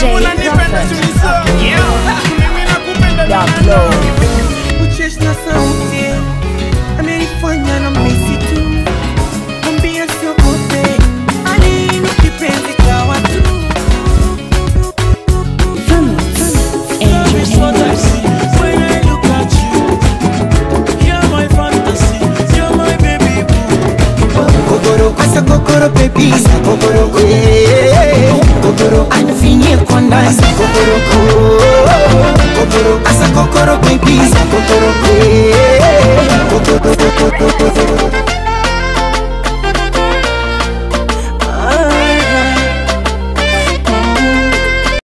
DJ unanipenda Prophet. tulizo mimi nakupenda Dark Low. ucheshi na sauti. Amenifanya na misi tu. Mwambia siogope alini kipenzi cha watu When I look at you, you're my fantasy, you're my baby boo. kokoro asa kokoro baby. Asa kokoro kokoro